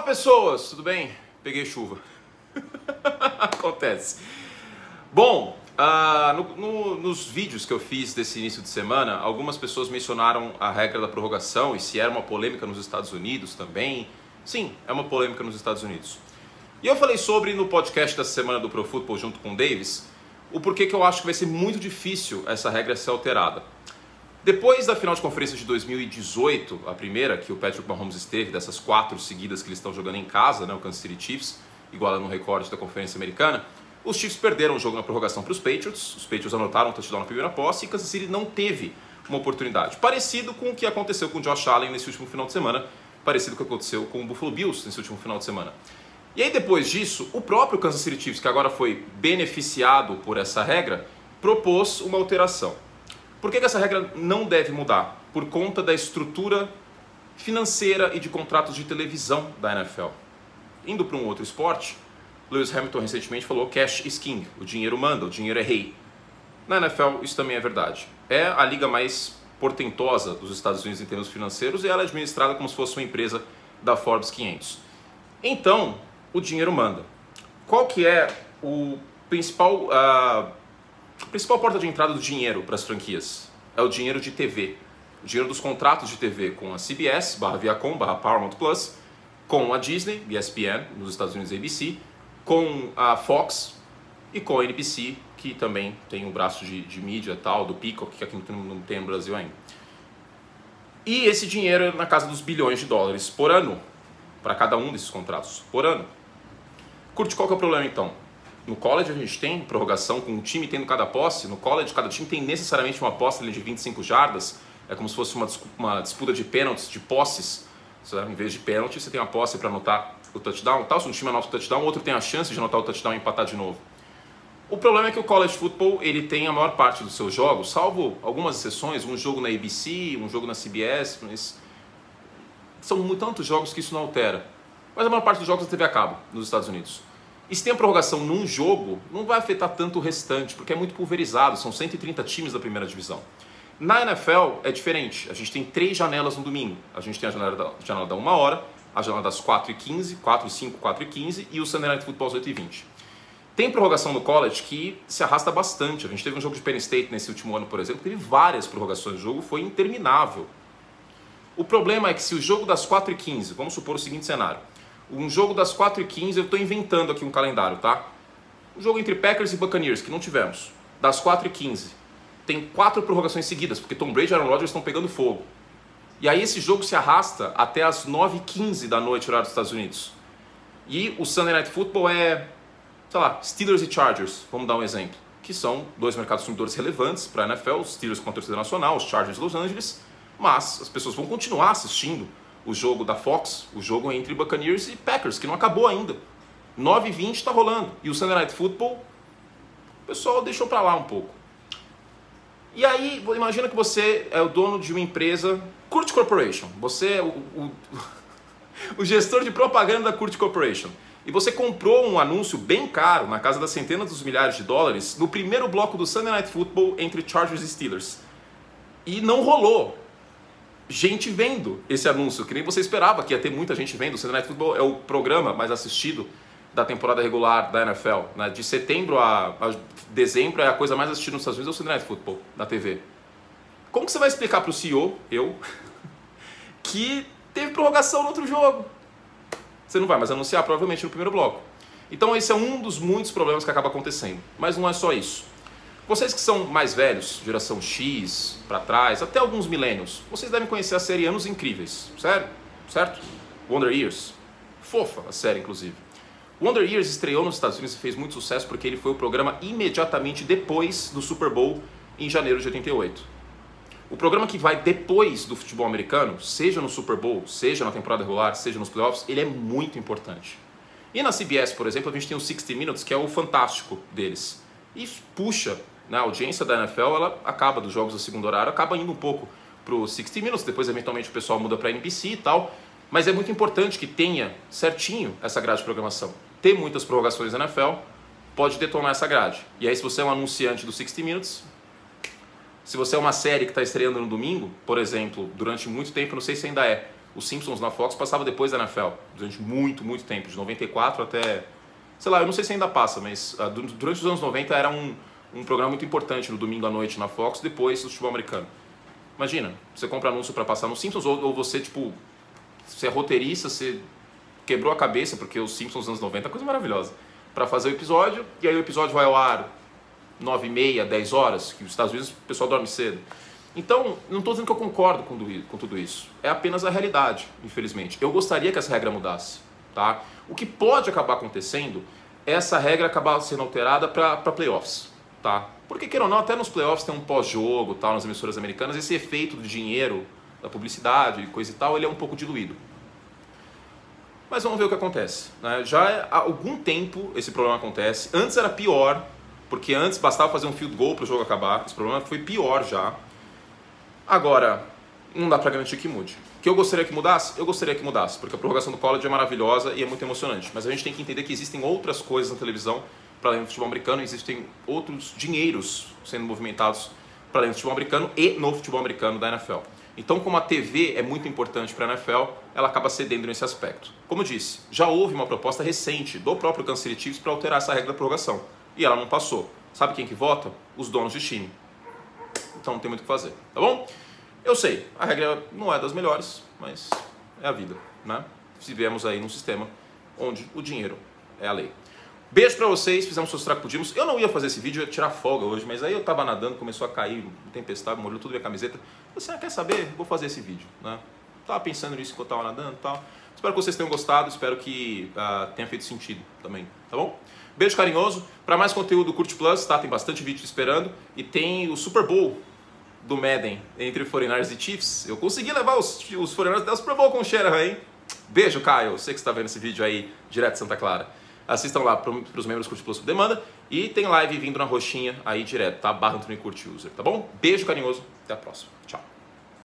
Olá pessoas, tudo bem? Peguei chuva. Acontece. Bom, uh, no, no, nos vídeos que eu fiz desse início de semana, algumas pessoas mencionaram a regra da prorrogação e se era uma polêmica nos Estados Unidos também. Sim, é uma polêmica nos Estados Unidos. E eu falei sobre no podcast da semana do Pro Football junto com o Davis, o porquê que eu acho que vai ser muito difícil essa regra ser alterada. Depois da final de conferência de 2018, a primeira que o Patrick Mahomes esteve, dessas quatro seguidas que eles estão jogando em casa, né, o Kansas City Chiefs, igualando o recorde da conferência americana, os Chiefs perderam o jogo na prorrogação para os Patriots, os Patriots anotaram um touchdown na primeira posse e Kansas City não teve uma oportunidade. Parecido com o que aconteceu com o Josh Allen nesse último final de semana, parecido com o que aconteceu com o Buffalo Bills nesse último final de semana. E aí depois disso, o próprio Kansas City Chiefs, que agora foi beneficiado por essa regra, propôs uma alteração. Por que, que essa regra não deve mudar? Por conta da estrutura financeira e de contratos de televisão da NFL. Indo para um outro esporte, Lewis Hamilton recentemente falou cash is king, o dinheiro manda, o dinheiro é rei. Na NFL isso também é verdade. É a liga mais portentosa dos Estados Unidos em termos financeiros e ela é administrada como se fosse uma empresa da Forbes 500. Então, o dinheiro manda. Qual que é o principal uh, a principal porta de entrada do dinheiro para as franquias é o dinheiro de TV. O dinheiro dos contratos de TV com a CBS, barra Viacom, barra Paramount Plus, com a Disney, ESPN, nos Estados Unidos ABC, com a Fox e com a NBC, que também tem um braço de, de mídia tal, do Peacock, que aqui não tem no Brasil ainda. E esse dinheiro é na casa dos bilhões de dólares por ano, para cada um desses contratos, por ano. Curte, qual que é o problema então? No college a gente tem prorrogação com o time tendo cada posse. No college cada time tem necessariamente uma posse de 25 jardas. É como se fosse uma, uma disputa de pênaltis, de posses. Em vez de pênalti, você tem uma posse para anotar o touchdown. Tal. Se um time anota o touchdown, o outro tem a chance de anotar o touchdown e empatar de novo. O problema é que o college football ele tem a maior parte dos seus jogos, salvo algumas exceções, um jogo na ABC, um jogo na CBS, mas são tantos jogos que isso não altera. Mas a maior parte dos jogos é TV a cabo nos Estados Unidos. E se tem a prorrogação num jogo, não vai afetar tanto o restante, porque é muito pulverizado, são 130 times da primeira divisão. Na NFL é diferente, a gente tem três janelas no domingo. A gente tem a janela da, janela da 1 hora, a janela das 4h15, 4 e 5, 4 e 15 e o Sunday Night Football às 8 e 20 Tem prorrogação no college que se arrasta bastante. A gente teve um jogo de Penn State nesse último ano, por exemplo, teve várias prorrogações. O jogo foi interminável. O problema é que se o jogo das 4 e 15 vamos supor o seguinte cenário, um jogo das 4h15, eu estou inventando aqui um calendário, tá? Um jogo entre Packers e Buccaneers, que não tivemos, das 4h15. Tem quatro prorrogações seguidas, porque Tom Brady e Aaron Rodgers estão pegando fogo. E aí esse jogo se arrasta até as 9h15 da noite, horário dos Estados Unidos. E o Sunday Night Football é, sei lá, Steelers e Chargers, vamos dar um exemplo. Que são dois mercados consumidores relevantes para a NFL, os Steelers com a torcida nacional, os Chargers Los Angeles, mas as pessoas vão continuar assistindo o jogo da Fox, o jogo entre Buccaneers e Packers, que não acabou ainda. 9 e 20 está rolando. E o Sunday Night Football, o pessoal deixou para lá um pouco. E aí, imagina que você é o dono de uma empresa, Kurt Corporation. Você é o, o, o gestor de propaganda da Kurt Corporation. E você comprou um anúncio bem caro, na casa das centenas dos milhares de dólares, no primeiro bloco do Sunday Night Football entre Chargers e Steelers. E não rolou gente vendo esse anúncio, que nem você esperava que ia ter muita gente vendo. O Sunday Night Football é o programa mais assistido da temporada regular da NFL. Né? De setembro a, a, dezembro é a coisa mais assistida nos Estados Unidos, é o Sunday Night Football da TV. Como que você vai explicar para o CEO, eu, que teve prorrogação no outro jogo? Você não vai mais anunciar provavelmente no primeiro bloco. Então esse é um dos muitos problemas que acaba acontecendo. Mas não é só isso. Vocês que são mais velhos, geração X, para trás, até alguns milênios, vocês devem conhecer a série Anos Incríveis, sério? Certo? Wonder Years. Fofa a série, inclusive. Wonder Years estreou nos Estados Unidos e fez muito sucesso porque ele foi o programa imediatamente depois do Super Bowl em janeiro de 88. O programa que vai depois do futebol americano, seja no Super Bowl, seja na temporada regular, seja nos playoffs, ele é muito importante. E na CBS, por exemplo, a gente tem o 60 Minutes, que é o fantástico deles. E puxa né, a audiência da NFL ela acaba dos jogos do segundo horário, acaba indo um pouco para o 60 Minutes, depois eventualmente o pessoal muda para NBC e tal, mas é muito importante que tenha certinho essa grade de programação. Ter muitas prorrogações na NFL pode detonar essa grade. E aí se você é um anunciante do 60 Minutes, se você é uma série que está estreando no domingo, por exemplo, durante muito tempo, não sei se ainda é, Os Simpsons na Fox passava depois da NFL, durante muito, muito tempo, de 94 até. Sei lá, eu não sei se ainda passa, mas uh, durante os anos 90 era um, um programa muito importante no domingo à noite na Fox, depois do futebol americano. Imagina, você compra anúncio para passar no Simpsons, ou, ou, você, tipo, você é roteirista, você quebrou a cabeça, porque os Simpsons nos anos 90 é coisa maravilhosa, para fazer o episódio, e aí o episódio vai ao ar 9 e meia, 10 horas, que nos Estados Unidos o pessoal dorme cedo. Então, não estou dizendo que eu concordo com, com tudo isso. É apenas a realidade, infelizmente. Eu gostaria que essa regra mudasse. Tá? O que pode acabar acontecendo é essa regra acabar sendo alterada para playoffs. Tá? Porque, queira ou não, até nos playoffs tem um pós-jogo, tal, nas emissoras americanas, esse efeito do dinheiro, da publicidade, coisa e tal, ele é um pouco diluído. Mas vamos ver o que acontece. Né? Já há algum tempo esse problema acontece. Antes era pior, porque antes bastava fazer um field goal para o jogo acabar. Esse problema foi pior já. Agora, não dá para garantir que mude. Que eu gostaria que mudasse? Eu gostaria que mudasse, porque a prorrogação do college é maravilhosa e é muito emocionante. Mas a gente tem que entender que existem outras coisas na televisão para além do futebol americano, existem outros dinheiros sendo movimentados para além do futebol americano e no futebol americano da NFL. Então, como a TV é muito importante para a NFL, ela acaba cedendo nesse aspecto. Como disse, já houve uma proposta recente do próprio Kansas City Chiefs para alterar essa regra da prorrogação e ela não passou. Sabe quem que vota? Os donos de time. Então não tem muito o que fazer, tá bom? Eu sei, a regra não é das melhores, mas é a vida, né? Vivemos aí num sistema onde o dinheiro é a lei. Beijo pra vocês, fizemos o que. Eu não ia fazer esse vídeo, eu ia tirar folga hoje, mas aí eu tava nadando, começou a cair, tempestade, molhou tudo minha camiseta. Você ah, quer saber? Vou fazer esse vídeo, né? Tava pensando nisso enquanto tava nadando e tal. Espero que vocês tenham gostado, espero que uh, tenha feito sentido também, tá bom? Beijo carinhoso. Para mais conteúdo, Curte Plus, tá? Tem bastante vídeo esperando. E tem o Super Bowl do Madden entre 49ers e Chiefs. Eu consegui levar os, os 49ers até o Super Bowl com o Sherahan, hein? Beijo, Caio. Sei que você está vendo esse vídeo aí direto de Santa Clara. Assistam lá para os membros Curte Plus demanda. E tem live vindo na roxinha aí direto, tá? Barra Antônio Curte User, tá bom? Beijo carinhoso. Até a próxima. Tchau.